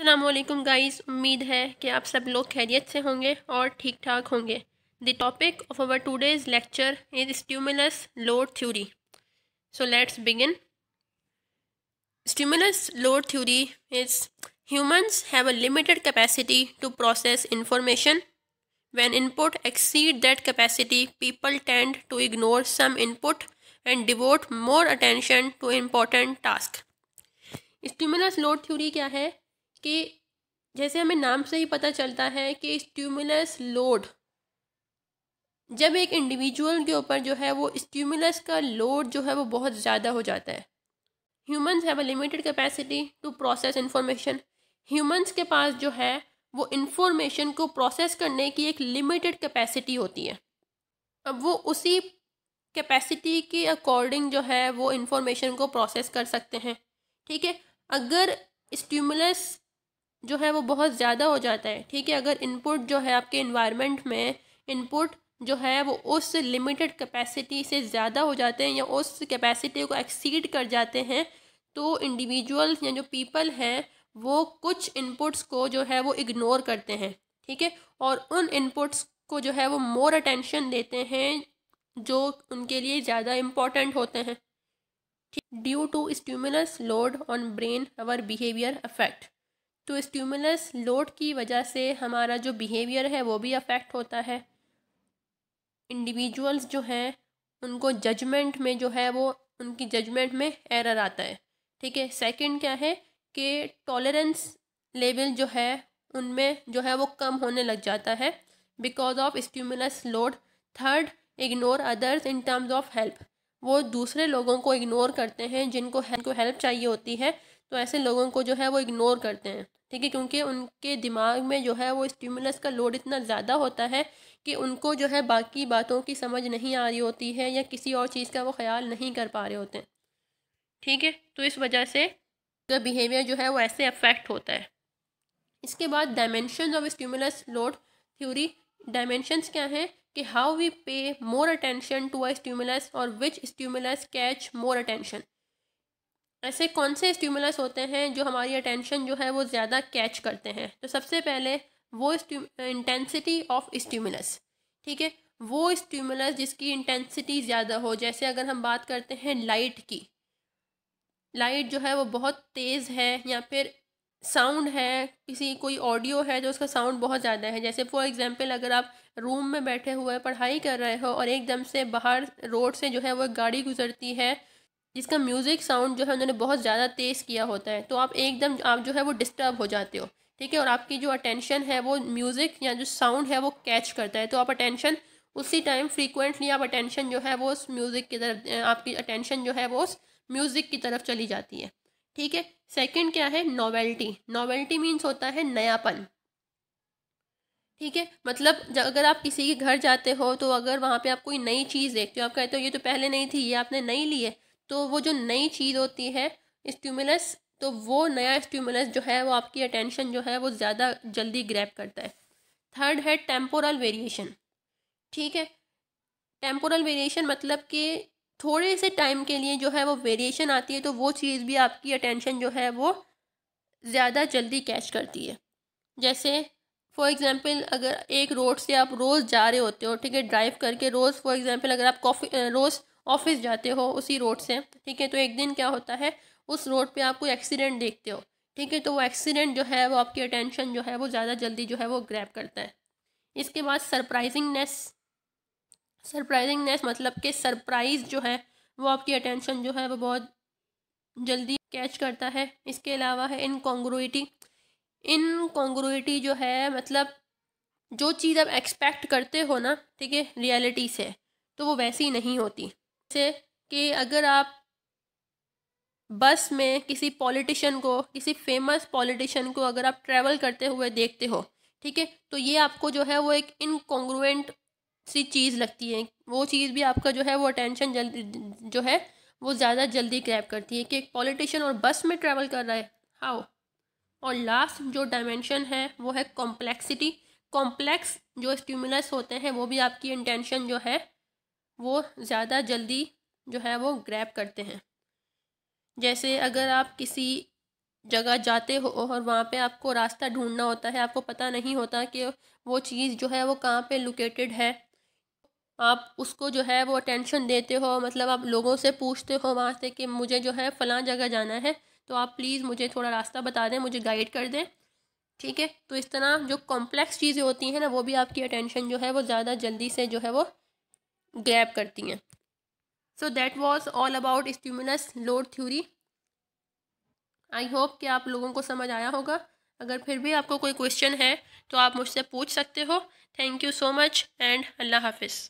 Aslam guys उम्मीद है कि आप सब लोग खैरियत से होंगे और ठीक ठाक होंगे। The topic of our today's lecture is stimulus load theory so let's begin stimulus load theory is humans have a limited capacity to process information when input exceed that capacity people tend to ignore some input and devote more attention to important task stimulus load theory क्या है? कि जैसे हमें नाम से ही पता चलता है कि स्ट्यूमुलस लोड जब एक इंडिविजुअल के ऊपर जो है वो स्ट्यूमुलस का लोड जो है वो बहुत ज़्यादा हो जाता है। Humans have a limited capacity to process information humans के पास जो है वो इंफॉर्मेशन को प्रोसेस करने की एक लिमिटेड कैपेसिटी होती है। अब वो उसी कैपेसिटी के अकॉर्डिंग जो है वो इंफॉर्मेशन को प्रोसेस कर सकते हैं। ठीक है? अगर स्ट्यूमुलस जो है वो बहुत ज़्यादा हो जाता है, ठीक है? अगर इनपुट जो है आपके इन्वायरमेंट में इनपुट जो है वो उस लिमिटेड कैपेसिटी से ज़्यादा हो जाते हैं या उस कैपेसिटी को एक्सीड कर जाते हैं तो इंडिविजुअल्स या जो पीपल हैं वो कुछ इनपुट्स को जो है वो इग्नोर करते हैं, ठीक है? और उन इनपुट्स को जो है वो मोर अटेंशन देते हैं जो उनके लिए ज़्यादा इंपॉर्टेंट होते हैं due to stimulus load on brain our behaviour affect तो स्ट्यूमुलस लोड की वजह से हमारा जो बिहेवियर है वो भी अफेक्ट होता है। इंडिविजुअल्स जो हैं, उनको जजमेंट में जो है वो, उनकी जजमेंट में एरर आता है। ठीक है सेकंड क्या है कि टॉलरेंस लेवल जो है, उनमें जो है वो कम होने लग जाता है because of stimulus load third ignore others in terms of help वो दूसरे लोगों को इग्नोर करते हैं, जिनको को हेल्प चाहिए होती है तो ऐसे लोगों को जो है वो इग्नोर करते हैं। ठीक है? क्योंकि उनके दिमाग में जो है वो स्टिमुलस का लोड इतना ज़्यादा होता है कि उनको जो है बाकी बातों की समझ नहीं आ रही होती है या किसी और चीज़ का वो ख्याल नहीं कर पा रहे होते हैं। ठीक है? तो इस वजह से जो बिहेवियर जो है वो ऐसे अफेक्ट होता है। इसके बाद dimension of stimulus load theory dimensions क्या हैं? कि how we pay more attention to a stimulus और which stimulus catch more attention ऐसे कौन से स्टिमुलस होते हैं जो हमारी अटेंशन जो है वो ज़्यादा कैच करते हैं? तो सबसे पहले वो इंटेंसिटी ऑफ़ स्टिमुलस ठीक है? वो स्टिमुलस जिसकी इंटेंसिटी ज़्यादा हो, जैसे अगर हम बात करते हैं लाइट की। लाइट जो है वो बहुत तेज़ है, या फिर साउंड है, किसी, कोई ऑडियो है जो उसका साउंड बहुत ज़्यादा है। जैसे फॉर एग्जांपल अगर आप रूम में बैठे हुए, पढ़ाई कर रहे हो और एकदम से बाहर रोड से जो है वो गाड़ी गुजरती है, जिसका म्यूज़िक साउंड जो है उन्होंने बहुत ज़्यादा तेज़ किया होता है तो आप एकदम, आप जो है वो डिस्टर्ब हो जाते हो, ठीक है? और आपकी जो अटेंशन है वो म्यूज़िक या जो साउंड है वो कैच करता है तो आप अटेंशन उसी टाइम फ्रीक्वेंटली आप अटेंशन जो है वो उस म्यूज़िक की तरफ़ आपकी अटेंशन जो है वो उस म्यूज़िक की तरफ़ चली जाती है। ठीक है? सेकंड क्या है? नॉवेल्टी नॉवेल्टी मीन्स होता है नयापन। ठीक है? मतलब अगर आप किसी के घर जाते हो तो अगर वहाँ पे आप कोई नई चीज़ देखते हो, आप कहते हो, ये तो पहले नहीं थी, ये आपने नई ली है। तो वो जो नई चीज़ होती है स्ट्यूमुलस तो वो नया स्ट्यूमुलस जो है, वो आपकी अटेंशन जो है, वो ज़्यादा जल्दी ग्रैप करता है। थर्ड है टेम्पोरल वेरिएशन ठीक है? टेम्पोरल वेरिएशन मतलब कि थोड़े से टाइम के लिए जो है वो वेरिएशन आती है तो वो चीज़ भी आपकी अटेंशन जो है वो ज़्यादा जल्दी कैच करती है। जैसे फॉर एग्ज़ाम्पल अगर एक रोड से आप रोज़ जा रहे होते हो, ठीक है ड्राइव करके रोज़ फॉर एग्ज़ाम्पल अगर आप कॉफ़ी रोज़ ऑफ़िस जाते हो उसी रोड से, ठीक है तो एक दिन क्या होता है, उस रोड पे आप कोई एक्सीडेंट देखते हो, ठीक है तो वो एक्सीडेंट जो है वो आपकी अटेंशन जो है वो ज़्यादा जल्दी जो है वो ग्रैप करता है। इसके बाद सरप्राइजिंगनेस सरप्राइजिंगनेस मतलब कि सरप्राइज़ जो है, वो आपकी अटेंशन जो है वो बहुत जल्दी कैच करता है। इसके अलावा है इनकॉन्ग्रुइटी। इनकॉन्ग्रुइटी जो है मतलब जो चीज़ आप एक्सपेक्ट करते हो ना, ठीक है, रियलिटी से तो वो वैसी नहीं होती। जैसे कि अगर आप बस में किसी पॉलिटिशियन को, किसी फ़ेमस पॉलिटिशियन को अगर आप ट्रैवल करते हुए देखते हो, ठीक है तो ये आपको जो है वो एक इनकॉन्ग्रुएंट सी चीज़ लगती है। वो चीज़ भी आपका जो है, वो अटेंशन जल्दी, जो है, वो ज़्यादा जल्दी क्रैप करती है कि एक पॉलिटिशियन और बस में ट्रैवल कर रहा है। हाउ और लास्ट जो डायमेंशन है, वो है कॉम्प्लेक्सिटी कॉम्प्लेक्स जो स्टिमुलस होते हैं, वो भी आपकी इंटेंशन जो है, वो ज़्यादा जल्दी जो है, वो ग्रैप करते हैं। जैसे अगर आप किसी जगह जाते हो और वहाँ पे आपको रास्ता ढूंढना होता है, आपको पता नहीं होता कि वो चीज़ जो है, वो कहाँ पे लोकेटेड है। आप उसको जो है वो अटेंशन देते हो मतलब आप लोगों से पूछते हो वहाँ से कि मुझे जो है फ़लाँ जगह जाना है तो आप प्लीज़ मुझे थोड़ा रास्ता बता दें, मुझे गाइड कर दें, ठीक है? तो इस तरह जो कॉम्प्लेक्स चीज़ें होती हैं ना, वो भी आपकी अटेंशन जो है वो ज़्यादा जल्दी से जो है वो ग्रैब करती हैं। So that was all about stimulus load theory I hope कि आप लोगों को समझ आया होगा। अगर फिर भी आपको कोई क्वेश्चन है तो आप मुझसे पूछ सकते हो। Thank you so much and अल्लाह हाफिज़